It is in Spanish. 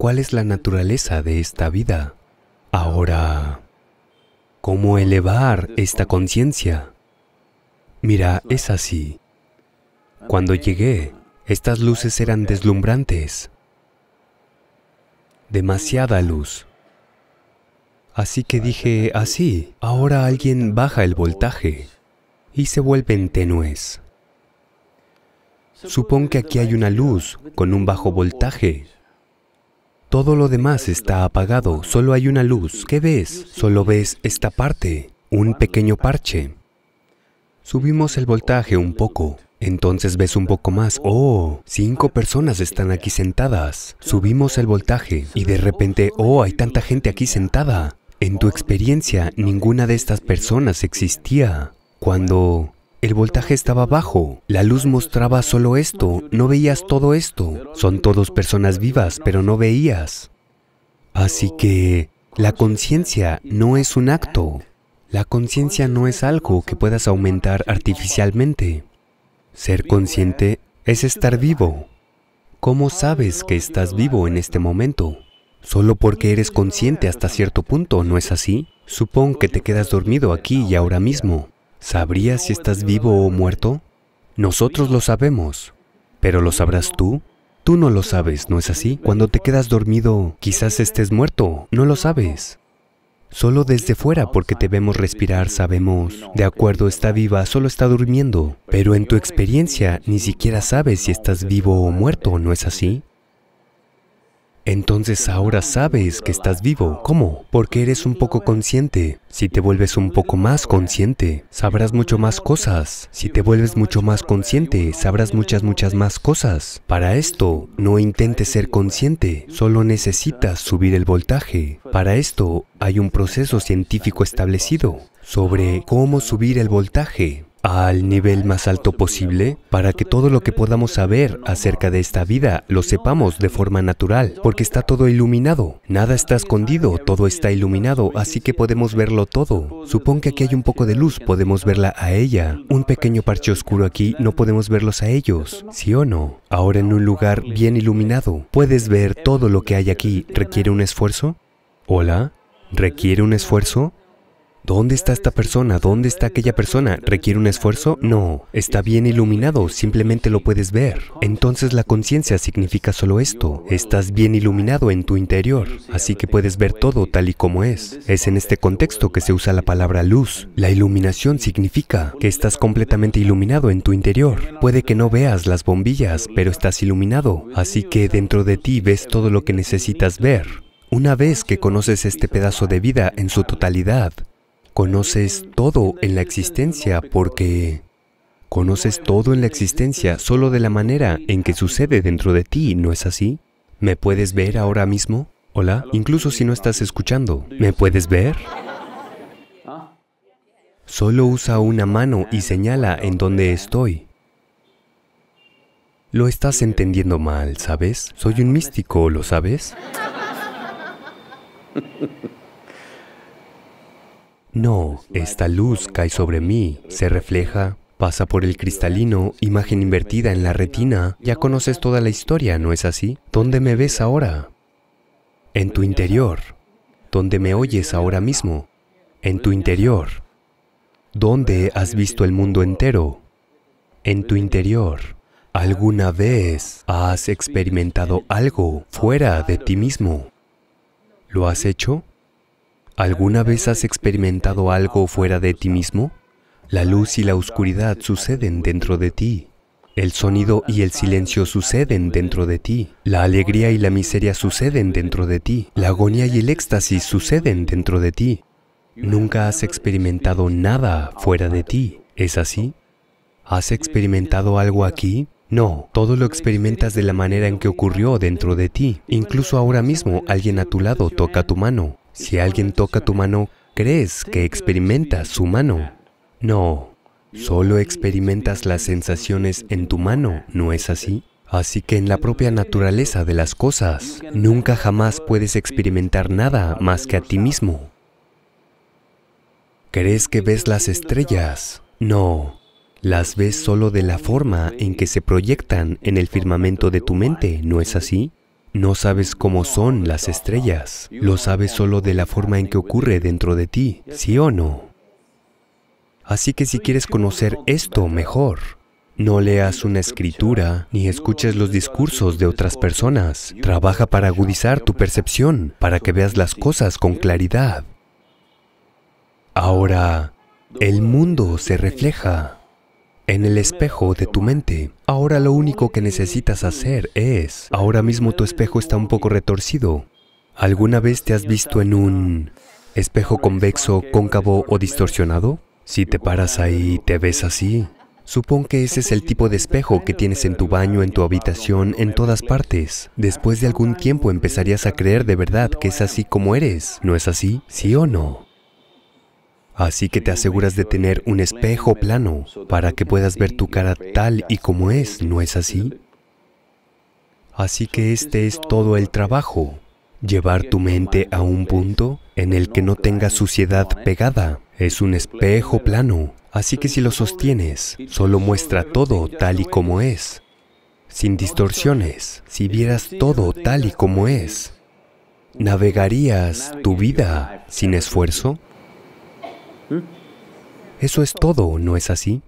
cuál es la naturaleza de esta vida. Ahora, ¿cómo elevar esta conciencia? Mira, es así. Cuando llegué, estas luces eran deslumbrantes. Demasiada luz. Así que dije, así, ahora alguien baja el voltaje y se vuelven tenues. Supón que aquí hay una luz con un bajo voltaje. Todo lo demás está apagado, solo hay una luz. ¿Qué ves? Solo ves esta parte, un pequeño parche. Subimos el voltaje un poco. Entonces ves un poco más. Oh, cinco personas están aquí sentadas. Subimos el voltaje y de repente, oh, hay tanta gente aquí sentada. En tu experiencia, ninguna de estas personas existía. Cuando el voltaje estaba bajo, la luz mostraba solo esto, no veías todo esto. Son todos personas vivas, pero no veías. Así que la conciencia no es un acto. La conciencia no es algo que puedas aumentar artificialmente. Ser consciente es estar vivo. ¿Cómo sabes que estás vivo en este momento? Solo porque eres consciente hasta cierto punto, ¿no es así? Supón que te quedas dormido aquí y ahora mismo. ¿Sabrías si estás vivo o muerto? Nosotros lo sabemos, pero ¿lo sabrás tú? Tú no lo sabes, ¿no es así? Cuando te quedas dormido, quizás estés muerto, no lo sabes. Solo desde fuera, porque te vemos respirar, sabemos, de acuerdo, está viva, solo está durmiendo. Pero en tu experiencia, ni siquiera sabes si estás vivo o muerto, ¿no es así? Entonces ahora sabes que estás vivo. ¿Cómo? Porque eres un poco consciente. Si te vuelves un poco más consciente, sabrás mucho más cosas. Si te vuelves mucho más consciente, sabrás muchas, muchas más cosas. Para esto, no intentes ser consciente, solo necesitas subir el voltaje. Para esto, hay un proceso científico establecido sobre cómo subir el voltaje al nivel más alto posible para que todo lo que podamos saber acerca de esta vida lo sepamos de forma natural, porque está todo iluminado, nada está escondido, todo está iluminado, así que podemos verlo todo. Supón que aquí hay un poco de luz, podemos verla a ella. Un pequeño parche oscuro aquí, no podemos verlos a ellos, ¿sí o no? Ahora en un lugar bien iluminado, ¿puedes ver todo lo que hay aquí? ¿Requiere un esfuerzo? ¿Hola? ¿Requiere un esfuerzo? ¿Dónde está esta persona? ¿Dónde está aquella persona? ¿Requiere un esfuerzo? No, está bien iluminado, simplemente lo puedes ver. Entonces la conciencia significa solo esto, estás bien iluminado en tu interior, así que puedes ver todo tal y como es. Es en este contexto que se usa la palabra luz. La iluminación significa que estás completamente iluminado en tu interior. Puede que no veas las bombillas, pero estás iluminado, así que dentro de ti ves todo lo que necesitas ver. Una vez que conoces este pedazo de vida en su totalidad, Conoces todo en la existencia porque conoces todo en la existencia solo de la manera en que sucede dentro de ti, ¿no es así? ¿Me puedes ver ahora mismo? Hola, incluso si no estás escuchando, ¿me puedes ver? Solo usa una mano y señala en dónde estoy. Lo estás entendiendo mal, ¿sabes? Soy un místico, ¿lo sabes? No, esta luz cae sobre mí, se refleja, pasa por el cristalino, imagen invertida en la retina. Ya conoces toda la historia, ¿no es así? ¿Dónde me ves ahora? En tu interior. ¿Dónde me oyes ahora mismo? En tu interior. ¿Dónde has visto el mundo entero? En tu interior. ¿Alguna vez has experimentado algo fuera de ti mismo? ¿Lo has hecho? ¿Alguna vez has experimentado algo fuera de ti mismo? La luz y la oscuridad suceden dentro de ti. El sonido y el silencio suceden dentro de ti. La alegría y la miseria suceden dentro de ti. La agonía y el éxtasis suceden dentro de ti. Nunca has experimentado nada fuera de ti. ¿Es así? ¿Has experimentado algo aquí? No, todo lo experimentas de la manera en que ocurrió dentro de ti. Incluso ahora mismo alguien a tu lado toca tu mano. Si alguien toca tu mano, ¿crees que experimentas su mano? No, solo experimentas las sensaciones en tu mano, ¿no es así? Así que en la propia naturaleza de las cosas, nunca jamás puedes experimentar nada más que a ti mismo. ¿Crees que ves las estrellas? No, las ves solo de la forma en que se proyectan en el firmamento de tu mente, ¿no es así? No sabes cómo son las estrellas, lo sabes solo de la forma en que ocurre dentro de ti, ¿sí o no? Así que si quieres conocer esto mejor, no leas una escritura ni escuches los discursos de otras personas. Trabaja para agudizar tu percepción, para que veas las cosas con claridad. Ahora, el mundo se refleja en el espejo de tu mente. Ahora lo único que necesitas hacer es, ahora mismo tu espejo está un poco retorcido. ¿Alguna vez te has visto en un espejo convexo, cóncavo o distorsionado? Si te paras ahí y te ves así, supón que ese es el tipo de espejo que tienes en tu baño, en tu habitación, en todas partes. Después de algún tiempo empezarías a creer de verdad que es así como eres. ¿No es así? ¿Sí o no? Así que te aseguras de tener un espejo plano para que puedas ver tu cara tal y como es, ¿no es así? Así que este es todo el trabajo, llevar tu mente a un punto en el que no tenga suciedad pegada. Es un espejo plano, así que si lo sostienes, solo muestra todo tal y como es, sin distorsiones. Si vieras todo tal y como es, ¿navegarías tu vida sin esfuerzo? Eso es todo, ¿no es así?